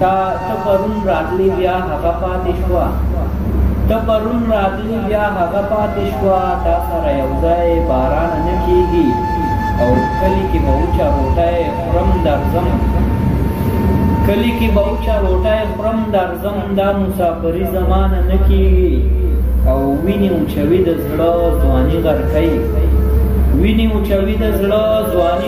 تا ته پرون راتلی بیا هغه پاتې شوه ته پرون راتلی بیا هغه پاتې شوه تا سره یو ځای باران نه کیږي او کلی کې به وچه روټه خورم درځم کلی کې به وچه روټه خورم درځم دا مسافري زمانه نه کیږي او ویني اوچوي د زړه ځواني غرقوي ویني اوچوي د زړه ځواني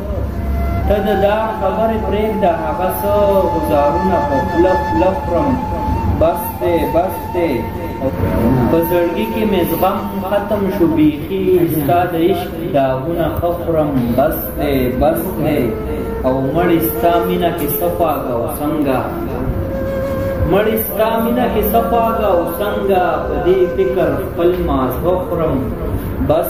ته د دار خبرې پرېږده هغه څه ګزارونه په خوله خوله خورم بس دی بس دی په زړګي کې مې زغم ختم شو بیخي ستا د عشق داغونه ښه خورم بس دی بس دی او مړې ستا مینه کې څه خواږه او څنګه مړې ستا مینه کې څه خواږه او څنګه په دې فکر خپل مازغه خورم بس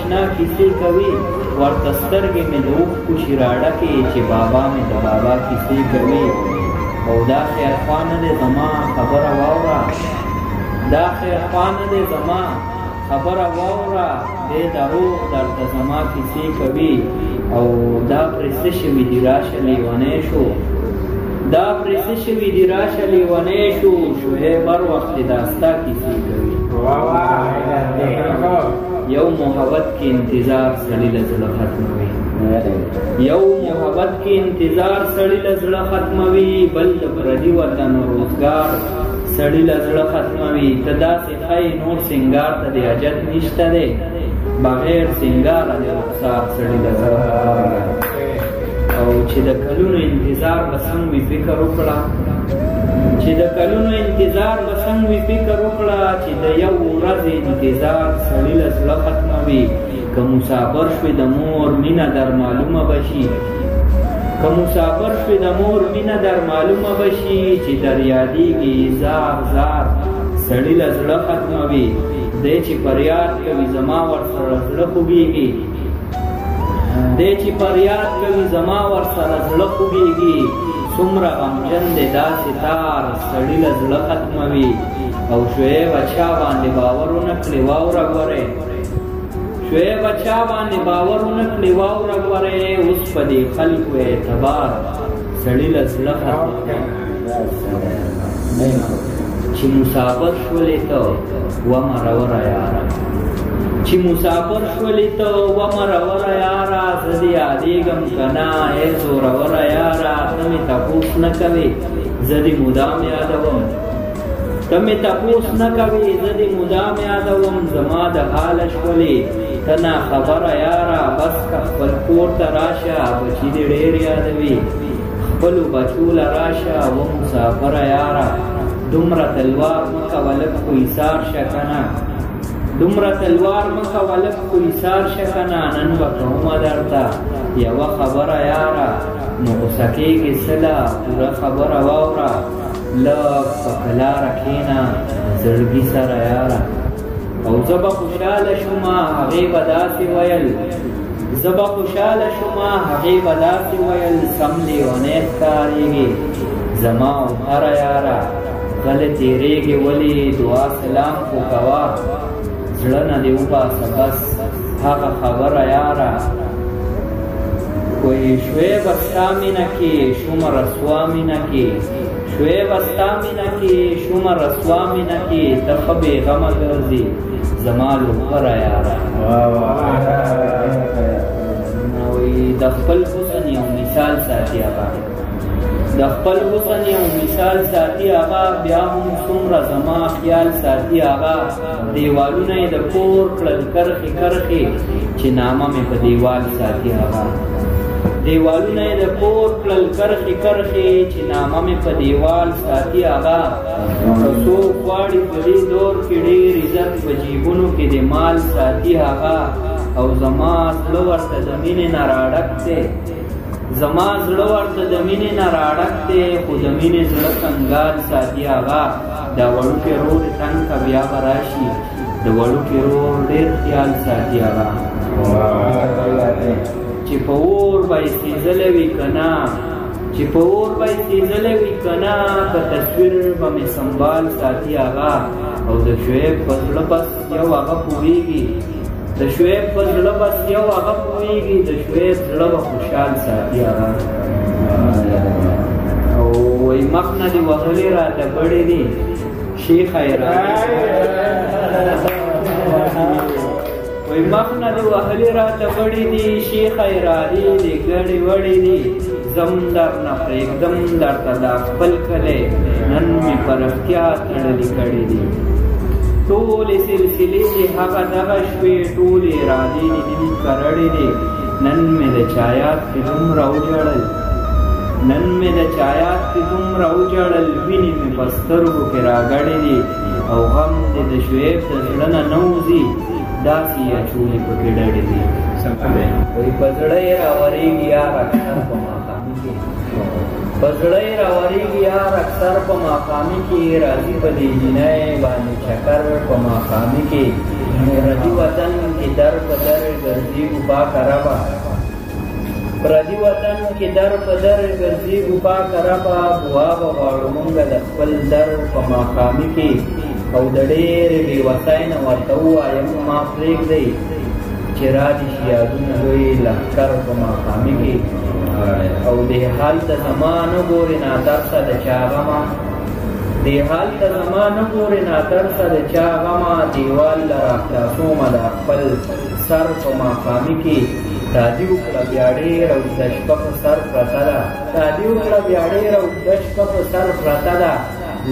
اشنا کیسې کوې ورته سترګې مې د اوښکو شي راډکې یې چې بابا مې د بابا کیسې کوې او دا خیر خوا نه دی زما خبره واوره دا خیر خوا نه دی زما خبره واوره دی دروغ درته زما کیسې کوي او دا پرې څه شوي دي راشه لیونی شو دا پرې څه شوي دي راشه لیونی شو شعیب هر وخت دا ستا کیسې کوي یو محبت کې انتظار سړی له زړه ختموي یو محبت کې انتظار سړی له زړه ختموي بل د پردي وطن روزګار سړی له زړه ختموي ته داسې ښایي نور سنګار ته د حاجت نشته دی بغیر سنګاره صاحب سړي د زړه خبره ده او چې د کلونو انتظار به سم وي فکر وکړه چې د کلونو انتظار به سم وي فکر وکړه چې د یو ورځې انتظار سړي له زړه ختموي که مسافر شوې د مور مینه در معلومه به شي که مسافر شوې د مور مینه در معلومه به شي چې در یادېږي زار زار سړي له زړه ختموي دی چې فریاد کوي زما ور زړه خوږیږي دی چې فریاد کوي زما ورسره زړه خوږیږي څومره غمجن دی دا ستار سړي له زړه ختموي او شعیب چا باندې باور ونه کړي واوره ګورې شعیب چا باندې باور ونه کړي واوره ګورې اوس په دې خلکو اعتبار سړي له زړه ختموي چې مسافر شولې ته ومر وره یارا چې مسافر شولې ته ومر وره یارا زه دې یادېږم که نه ای زوره وره یارا ته مې تپوس نه کوې زه دې مدام یادوم ته مې تپوس نه کوې زه دې مدام یادوم زما د حاله شولې ته نا خبره یارا بس که خپل کور ته راشه بچي دې ډېر یادوي خپل بچو لراشه و مسافر یارا دومره تلوار مکه ولک خو ایثار شکنه دومره تلوار مکه ولک خو ایثار شکنه نن به کومه درته یوه خبره یاره نو غوسه کېږې سله پوره خبره واوره لږ په کلاره کښېنه زړګي سره یاره او زه به خوشحاله شوم هغې به داسې ویل زه به خوشاله شوم هغې به داسې ویل سم لیونی ښکارېږي زما او هره یاره غلې تېرېږې ولې دعا سلام خو کوه زړه نه دې وباسه بس هغه خبره یاره وایي شوې به ستا مینه کې شومه رسوا مینه کې شوې به ستا مینه کې شومه رسوا مینه کې ته ښه بېغمه ګرځې زما لوخره یاره د خپل حسن یو مثال ساتي هغه د خپل حسن یو مثال ساتي هغه بیا هم څومره زما خیال ساتي هغه دیوالونه یې د کور کړل کرښې کرښې چې نامه مې په دیوال ساتي هغه دیوالونه یې د کور کړل کرښې کرښې چې نامه مې په دیوال ساتي هغه که څوک غواړي په دې دور کې ډېر عزت په جیبونو کې د مال ساتي هغه او زما زړه ورته د مینې نه راډک دی زما زړه ورته د مینې نه راډک دی خو د مینې زړه کنګال ساتي هغه دا وړوکی رور تنګ که بیا به راشي د وړوکی رور ډېر خیال ساتي هغه چې په اور به یې سېزلی وي که نه چې په اور به یې کېدلی وي که نه که تصویر به مې سنبال ساتي هغه او د شعیب په زړه بس یو هغه پوهېږي د شعیب په زړه بس یو هغه پوهېږي د شعیب زړه به خوشحال ساتي هغه او وایي مخ نه دې وهلې راته بړې دي شیخه یې راته وای مخ نه دی وهلی راته بړی دی شیخه ارادې دی ګړې وړې دی زم در نه پرېږدم درته دا خپل کلی نن مې په رښتیا تړلي کړي دي ټولې سلسلې دې هغه دغه شوې ټولې ارادې دې نیم کرړې دي نن مې د چایات کې دومره وژړل نن مې د چایات کې دومره وژړل وینې مې په سترګو کې راګړې دي او غم دې د شعیب د زړه نه نه وځي داسې یا چولې په کې ډډې دي وایي په زړه یې راورېږي یار اکثر په ماښامي کې په زړه یې راورېږي یار اکثر په ماښامي کې راځي په دې جینۍ باندې چکر په ماښامي کې پردي وطن کې در په در ګرځي اوبا کربه پردي وطن کې در په در ګرځېږو پاکه ربه دعا به غواړو مونږه د خپل در په ماښامي کې او د ډېرې بېوسۍ نه ورته ووایم ما پرېږدئ چې را دې شي یادونه لوی لښکر په ماښامي کې او دې هلته زما نه ګورې ناترسه د چا غمه دې هلته زما نه ګورې ناترسه د چا غمه دیوال له راخلاصومه دا خپل سر په ماښامي کې تادي وکړه بیا ډېره اوږده شپه په سر پرته ده تادي وکړه بیا ډېره اوږده شپه په سر پرته ده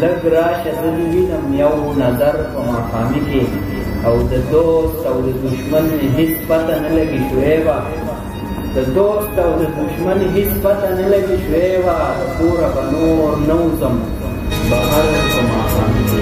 لږ راشه زه دې وینم یو نظر په ماښامي کې او د دوست او د دشمن مې هېڅ پته نه لګي شعیبه د دوست او د دښمن هیڅ پته نه لګي شوې وه د کوره به نور نه وځم بهر په ماښام کې